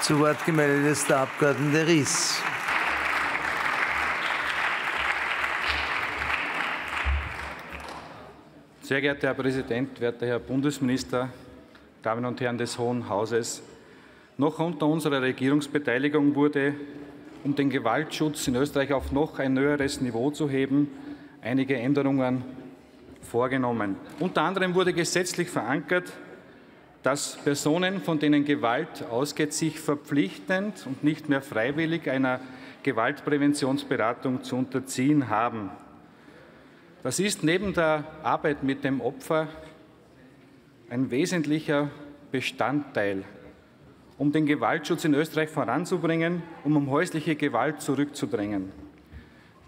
Zu Wort gemeldet ist der Abgeordnete Ries. Sehr geehrter Herr Präsident, werter Herr Bundesminister, Damen und Herren des Hohen Hauses! Noch unter unserer Regierungsbeteiligung wurde, um den Gewaltschutz in Österreich auf noch ein höheres Niveau zu heben, einige Änderungen vorgenommen. Unter anderem wurde gesetzlich verankert, dass Personen, von denen Gewalt ausgeht, sich verpflichtend und nicht mehr freiwillig einer Gewaltpräventionsberatung zu unterziehen haben. Das ist neben der Arbeit mit dem Opfer ein wesentlicher Bestandteil, um den Gewaltschutz in Österreich voranzubringen, um um häusliche Gewalt zurückzudrängen.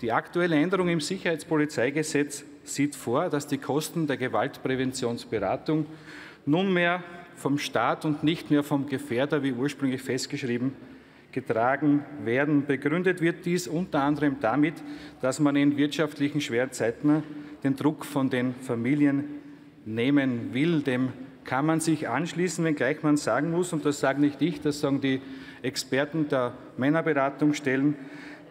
Die aktuelle Änderung im Sicherheitspolizeigesetz sieht vor, dass die Kosten der Gewaltpräventionsberatung nunmehr vom Staat und nicht mehr vom Gefährder, wie ursprünglich festgeschrieben, getragen werden. Begründet wird dies unter anderem damit, dass man in wirtschaftlichen schweren Zeiten den Druck von den Familien nehmen will. Dem kann man sich anschließen, wenngleich man sagen muss, und das sage nicht ich, das sagen die Experten der Männerberatungsstellen,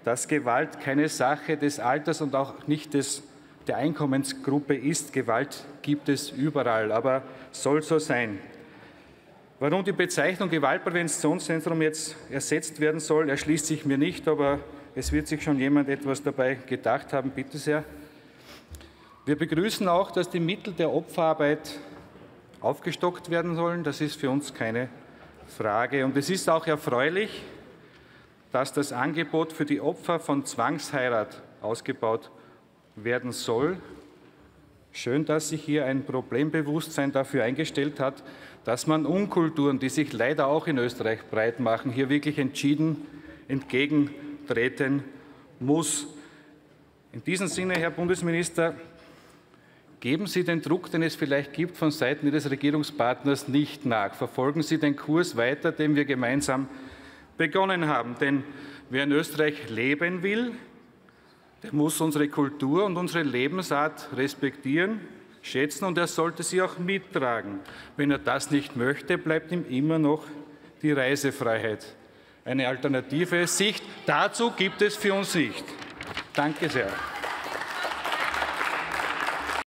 dass Gewalt keine Sache des Alters und auch nicht des, der Einkommensgruppe ist. Gewalt gibt es überall, aber soll so sein. Warum die Bezeichnung Gewaltpräventionszentrum jetzt ersetzt werden soll, erschließt sich mir nicht, aber es wird sich schon jemand etwas dabei gedacht haben. Bitte sehr. Wir begrüßen auch, dass die Mittel der Opferarbeit aufgestockt werden sollen. Das ist für uns keine Frage. Und es ist auch erfreulich, dass das Angebot für die Opfer von Zwangsheirat ausgebaut werden soll. Schön, dass sich hier ein Problembewusstsein dafür eingestellt hat, dass man Unkulturen, die sich leider auch in Österreich breit machen, hier wirklich entschieden entgegentreten muss. In diesem Sinne, Herr Bundesminister, geben Sie den Druck, den es vielleicht gibt von Seiten Ihres Regierungspartners, nicht nach. Verfolgen Sie den Kurs weiter, den wir gemeinsam begonnen haben. Denn wer in Österreich leben will, der muss unsere Kultur und unsere Lebensart respektieren schätzen und er sollte sie auch mittragen. Wenn er das nicht möchte, bleibt ihm immer noch die Reisefreiheit. Eine alternative Sicht dazu gibt es für uns nicht. Danke sehr.